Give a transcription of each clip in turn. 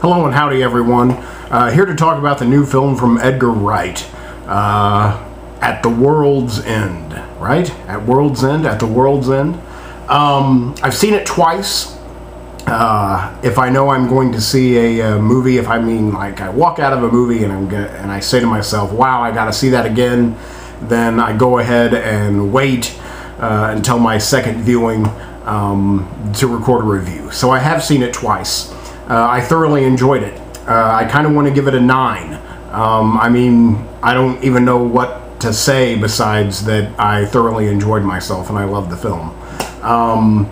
Hello and howdy, everyone. Uh, here to talk about the new film from Edgar Wright, uh, At the World's End. Right? At World's End? At the World's End? Um, I've seen it twice. Uh, if I know I'm going to see a, uh movie, if I mean like I walk out of a movie and I'm and I say to myself, "Wow, I got to see that again," then I go ahead and wait uh, until my second viewing um, to record a review. So I have seen it twice. Uh, I thoroughly enjoyed it. Uh, I kind of want to give it a nine. Um, I mean, I don't even know what to say besides that I thoroughly enjoyed myself and I love the film. Um,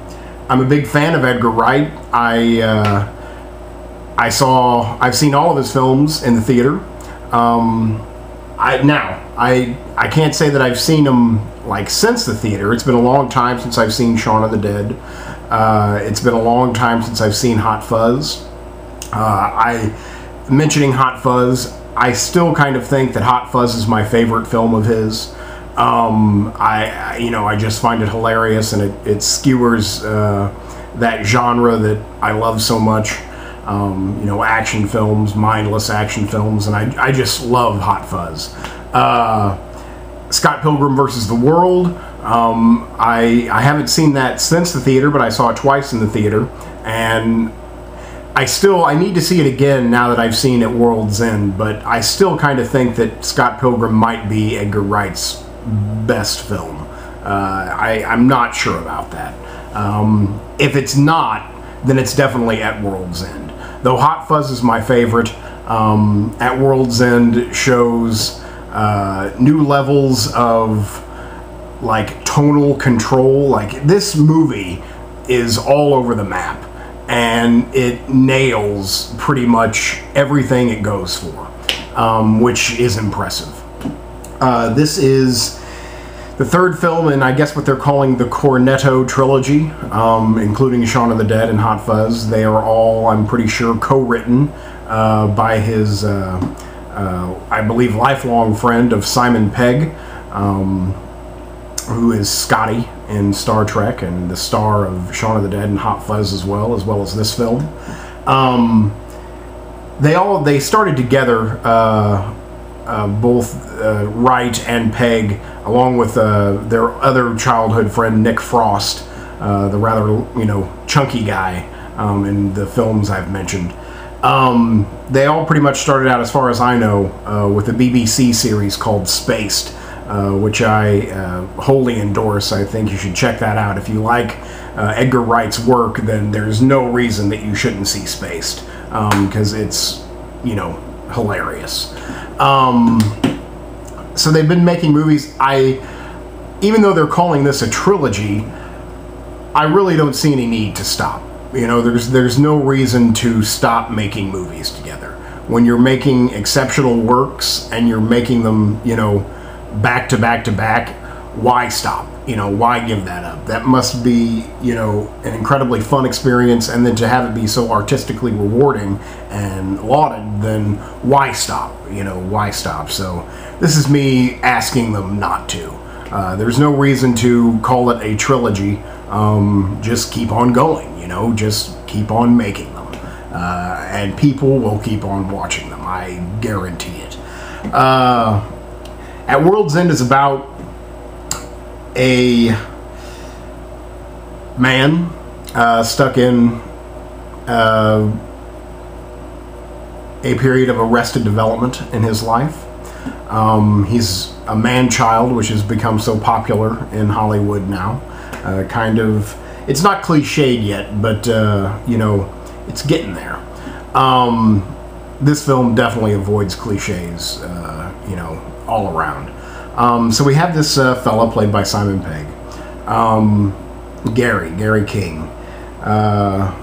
I'm a big fan of Edgar Wright. I uh, I saw I've seen all of his films in the theater. Um, I now I I can't say that I've seen them like since the theater. It's been a long time since I've seen Shaun of the Dead. Uh, it's been a long time since I've seen Hot Fuzz. Uh, I mentioning Hot Fuzz. I still kind of think that Hot Fuzz is my favorite film of his. Um, I, you know, I just find it hilarious, and it, it skewers uh, that genre that I love so much. Um, you know, action films, mindless action films, and I, I just love Hot Fuzz. Uh, Scott Pilgrim versus the World. Um, I I haven't seen that since the theater, but I saw it twice in the theater, and I still I need to see it again now that I've seen it World's End. But I still kind of think that Scott Pilgrim might be Edgar Wright's best film. Uh, I I'm not sure about that. Um, if it's not, then it's definitely At World's End. Though Hot Fuzz is my favorite. Um, At World's End shows uh, new levels of like tonal control. Like this movie is all over the map and it nails pretty much everything it goes for, um, which is impressive. Uh, this is the third film in, I guess, what they're calling the Cornetto trilogy, um, including Shaun of the Dead and Hot Fuzz. They are all, I'm pretty sure, co-written uh, by his, uh, uh, I believe, lifelong friend of Simon Pegg, um, who is Scotty in Star Trek and the star of Shaun of the Dead and Hot Fuzz as well, as well as this film. Um, they all they started together, uh, uh, both uh, Wright and Pegg, along with uh, their other childhood friend Nick Frost, uh, the rather you know chunky guy um, in the films I've mentioned. Um, they all pretty much started out, as far as I know, uh, with a BBC series called Spaced, uh, which I uh, wholly endorse. I think you should check that out. If you like uh, Edgar Wright's work, then there's no reason that you shouldn't see Spaced, because it's, you know, hilarious. Um, so they've been making movies. I, even though they're calling this a trilogy, I really don't see any need to stop. You know, there's there's no reason to stop making movies together. When you're making exceptional works and you're making them, you know, back to back to back, why stop? You know, why give that up? That must be, you know, an incredibly fun experience and then to have it be so artistically rewarding and lauded, then why stop? You know, why stop? So this is me asking them not to. Uh, there's no reason to call it a trilogy. Um, just keep on going, you know, just keep on making them. Uh, and people will keep on watching them, I guarantee it. Uh, At World's End is about a man uh, stuck in uh, a period of arrested development in his life. Um, he's a man child, which has become so popular in Hollywood now. Uh, kind of, it's not cliched yet, but uh, you know, it's getting there. Um, this film definitely avoids cliches, uh, you know, all around. Um, so we have this uh, fella played by Simon Pegg, um, Gary, Gary King. Uh,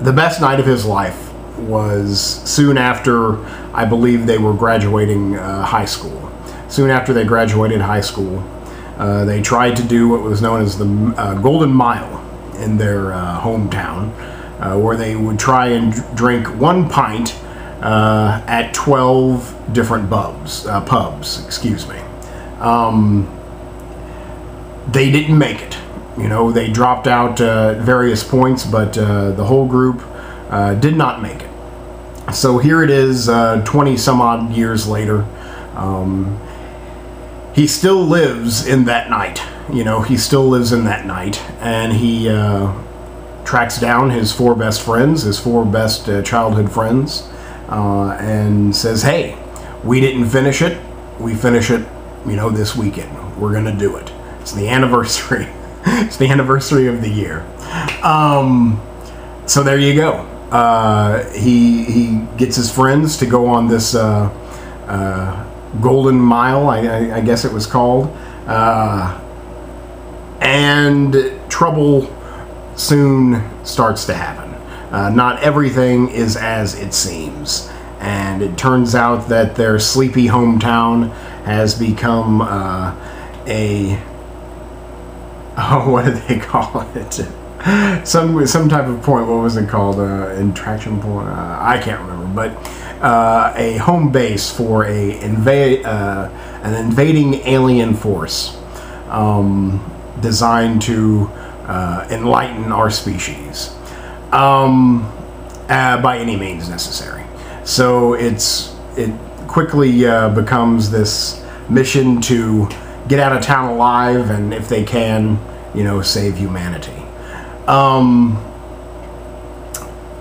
the best night of his life was soon after I believe they were graduating uh, high school. Soon after they graduated high school, uh, they tried to do what was known as the uh, Golden Mile in their uh, hometown, uh, where they would try and drink one pint uh, at 12 different pubs, uh, pubs, excuse me. Um, they didn't make it. You know, they dropped out uh, at various points, but uh, the whole group uh, did not make it. So here it is, uh, 20 some odd years later. Um, he still lives in that night. You know, he still lives in that night, and he uh, tracks down his four best friends, his four best uh, childhood friends, uh, and says, "Hey, we didn't finish it. We finish it, you know, this weekend. We're gonna do it. It's the anniversary. it's the anniversary of the year." Um, so there you go. Uh, he he gets his friends to go on this uh, uh, Golden Mile, I, I, I, guess it was called, uh, and trouble soon starts to happen. Uh, not everything is as it seems, and it turns out that their sleepy hometown has become uh, a oh, what do they call it? some some type of point. What was it called? Uh, interaction point. Uh, I can't remember, but uh, a home base for a invade uh, an invading alien force um, designed to uh, enlighten our species um, uh, by any means necessary. So it's it quickly becomes this mission to get out of town alive, and if they can, you know, save humanity. Um,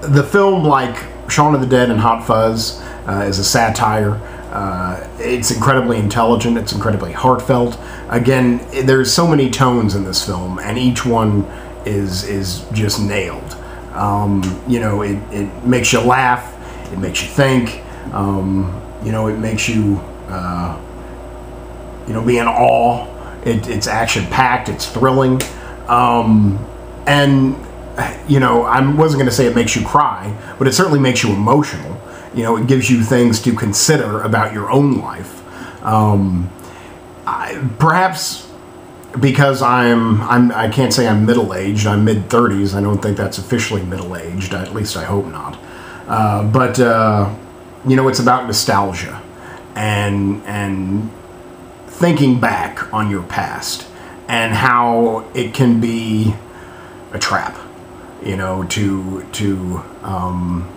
the film, like Shaun of the Dead and Hot Fuzz, uh, is a satire. Uh, it's incredibly intelligent. It's incredibly heartfelt. Again, there's so many tones in this film, and each one is is just nailed. Um, you know, it, it makes you laugh. It makes you think. Um, you know, it makes you uh, you know be in awe. It, it's action packed. It's thrilling. Um, and you know, I wasn't going to say it makes you cry, but it certainly makes you emotional. You know, it gives you things to consider about your own life. Um, I, perhaps because I'm, I'm, I can't say I'm middle aged. I'm mid 30s. I don't think that's officially middle aged. At least I hope not. Uh, but uh, you know, it's about nostalgia and and thinking back on your past and how it can be a trap, you know, to to um,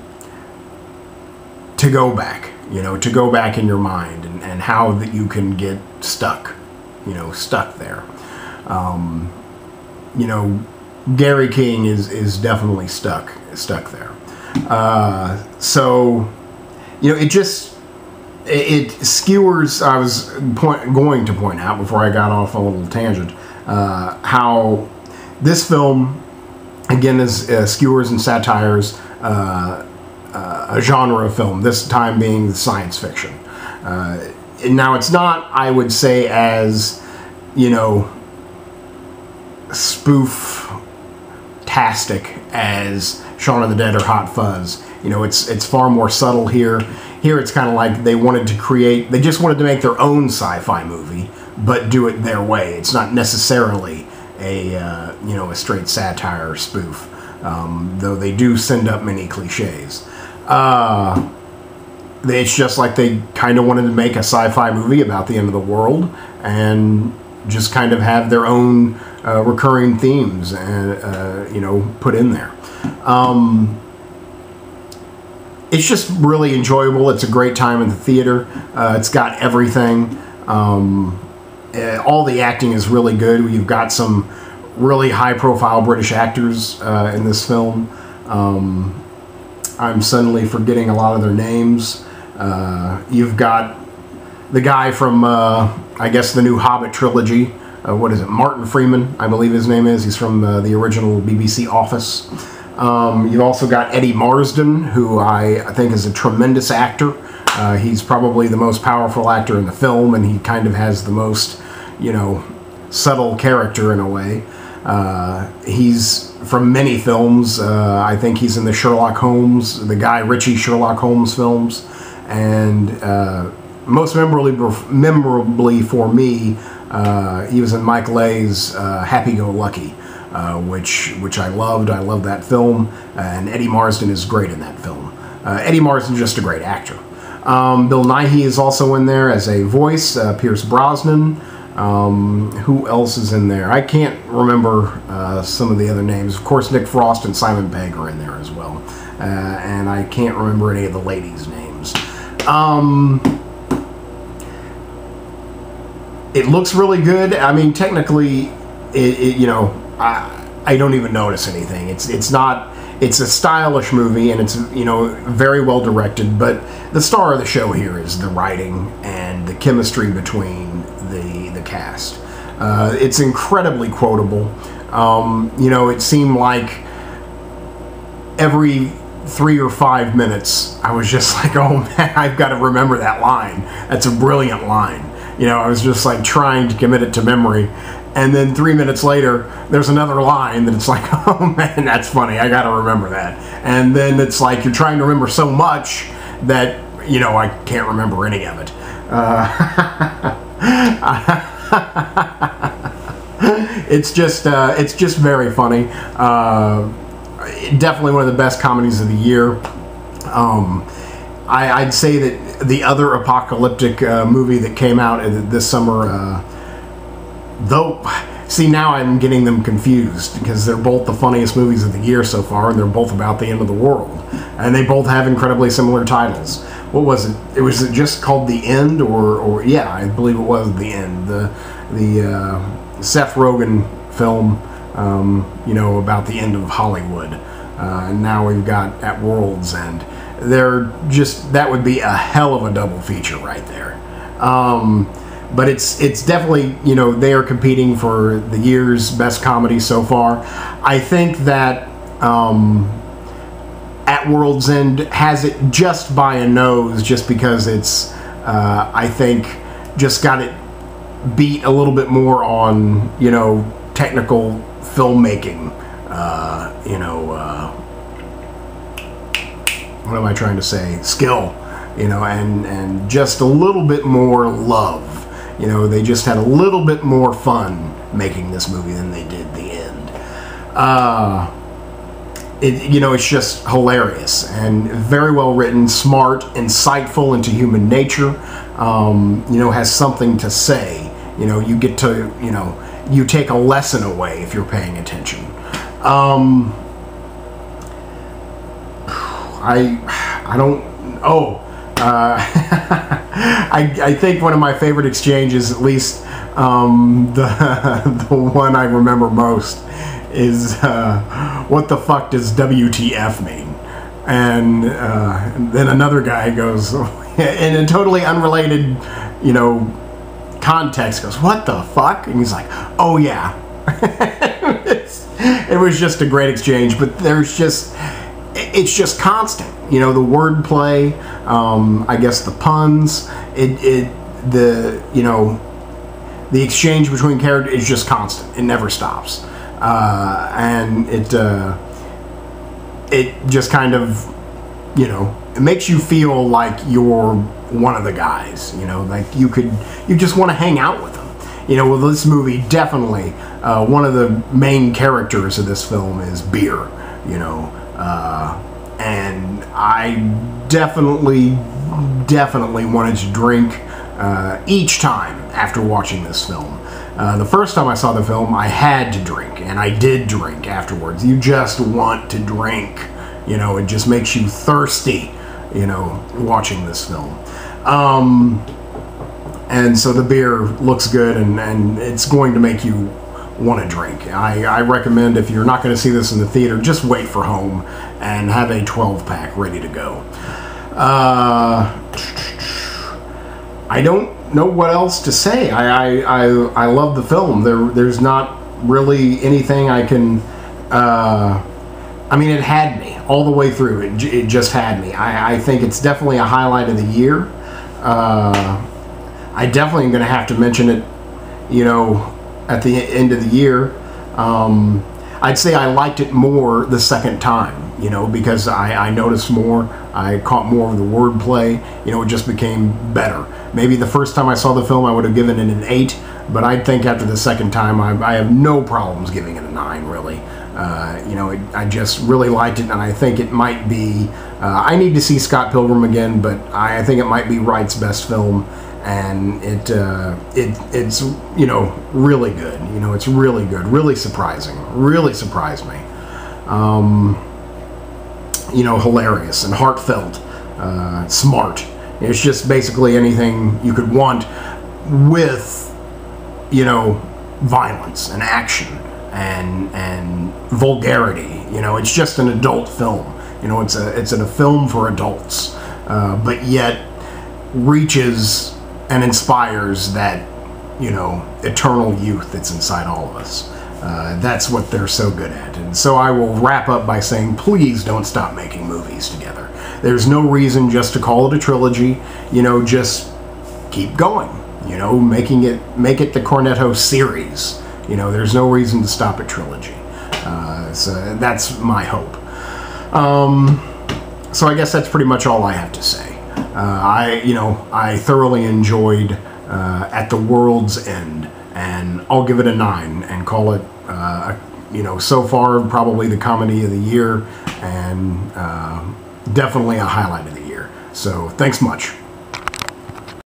to go back, you know, to go back in your mind and, and how that you can get stuck, you know, stuck there. Um, you know, Gary King is is definitely stuck stuck there. Uh, so, you know, it just it, it skewers. I was point, going to point out before I got off a little tangent uh, how this film again is uh, skewers and satires uh, uh, a genre of film this time being science fiction uh, now it's not i would say as you know spoof tastic as Shaun of the Dead or Hot Fuzz. You know, it's it's far more subtle here. Here it's kind of like they wanted to create, they just wanted to make their own sci-fi movie, but do it their way. It's not necessarily a uh, you know a straight satire spoof, um, though they do send up many cliches. Uh, it's just like they kind of wanted to make a sci-fi movie about the end of the world and just kind of have their own uh, recurring themes and uh, you know put in there. Um, it's just really enjoyable. It's a great time in the theater. Uh, it's got everything. Um, uh, all the acting is really good. We've got some really high profile British actors uh, in this film. Um, I'm suddenly forgetting a lot of their names. Uh, you've got the guy from, uh, I guess, the new Hobbit trilogy. Uh, what is it? Martin Freeman, I believe his name is. He's from uh, the original BBC Office. Um, you've also got Eddie Marsden, who I, think is a tremendous actor. Uh, he's probably the most powerful actor in the film, and he kind of has the most, you know, subtle character in a way. Uh, he's from many films. Uh, I think he's in the Sherlock Holmes, the Guy Ritchie Sherlock Holmes films, and uh, most memorably, memorably for me, uh, he was in Mike Leigh's uh, Happy Go Lucky. which which I loved. I loved that film, and Eddie Marsden is great in that film. Eddie Marsden is just a great actor. Um, Bill Nighy is also in there as a voice. Uh, Pierce Brosnan. Um, who else is in there? I can't remember uh, some of the other names. Of course, Nick Frost and Simon Pegg are in there as well. uh, and I can't remember any of the ladies' names. Um, it looks really good. I mean, technically, it, it, you know, I, I don't even notice anything. It's it's not. It's a stylish movie, and it's you know very well directed. But the star of the show here is the writing and the chemistry between the the cast. Uh, it's incredibly quotable. Um, you know, it seemed like every three or five minutes, I was just like, oh man, I've got to remember that line. That's a brilliant line. You know, I was just like trying to commit it to memory. And then three minutes later, there's another line that it's like, oh man, that's funny. I got to remember that. And then it's like you're trying to remember so much that, you know, I can't remember any of it. Uh, it's just uh, it's just very funny. Uh, definitely one of the best comedies of the year. Um, I, would say that the other apocalyptic uh, movie that came out this summer, uh, though, see now I'm getting them confused because they're both the funniest movies of the year so far, and they're both about the end of the world, and they both have incredibly similar titles. What was it? It was just called The End, or, or yeah, I believe it was The End. The the uh, Seth Rogen film, um, you know, about the end of Hollywood. Uh, and now we've got At World's End they're just that would be a hell of a double feature right there. Um, but it's it's definitely you know they are competing for the year's best comedy so far. I think that um, At World's End has it just by a nose, just because it's uh, I think just got it beat a little bit more on you know technical filmmaking. Uh, you know. Uh, what am I trying to say? Skill, you know, and and just a little bit more love. You know, they just had a little bit more fun making this movie than they did the end. Uh, it, you know, it's just hilarious and very well written, smart, insightful into human nature. Um, you know, has something to say. You know, you get to, you know, you take a lesson away if you're paying attention. Um, I I don't. Oh, uh, I I think one of my favorite exchanges, at least um, the the one I remember most, is uh, what the fuck does WTF mean? And, uh, then another guy goes in a totally unrelated, you know, context goes, "What the fuck?" And he's like, "Oh yeah." it was just a great exchange, but there's just it's just constant. You know, the wordplay, um, I guess the puns, it, it, the, you know, the exchange between characters is just constant. It never stops. Uh, and it, uh, it just kind of, you know, it makes you feel like you're one of the guys, you know, like you could, you just want to hang out with them. You know, well, this movie definitely, uh, one of the main characters of this film is beer, you know, uh, and I definitely, definitely wanted to drink uh, each time after watching this film. Uh, the first time I saw the film, I had to drink, and I did drink afterwards. You just want to drink. You know, it just makes you thirsty, you know, watching this film. Um, and so the beer looks good, and, and it's going to make you want to drink. I, I recommend if you're not going to see this in the theater, just wait for home and have a 12 pack ready to go. Uh, I don't know what else to say. I, I, I, I love the film. There, there's not really anything I can. Uh, I mean, it had me all the way through. It, it just had me. I, I think it's definitely a highlight of the year. Uh, I definitely am going to have to mention it, you know, at the end of the year. Um, I'd say I liked it more the second time, you know, because I, I noticed more, I caught more of the wordplay, you know, it just became better. Maybe the first time I saw the film, I would have given it an 8, but I think after the second time, I, I have no problems giving it a 9, really. Uh, you know, it, I just really liked it, and I think it might be. Uh, I need to see Scott Pilgrim again, but I, I think it might be Wright's best film and it uh, it it's you know really good. You know, it's really good, really surprising, really surprised me. Um, you know, hilarious and heartfelt, uh, smart. It's just basically anything you could want with, you know, violence and action and and vulgarity. You know, it's just an adult film. You know, it's a it's a film for adults, uh, but yet reaches and inspires that you know eternal youth that's inside all of us. Uh, that's what they're so good at. And so I will wrap up by saying, please don't stop making movies together. There's no reason just to call it a trilogy. You know, just keep going. You know, making it make it the Cornetto series. You know, there's no reason to stop at trilogy. Uh, so that's my hope. Um, so I guess that's pretty much all I have to say. Uh, I, you know, I thoroughly enjoyed uh, At the World's End, and I'll give it a nine and call it, uh, you know, so far probably the comedy of the year and definitely a highlight of the year. So thanks much.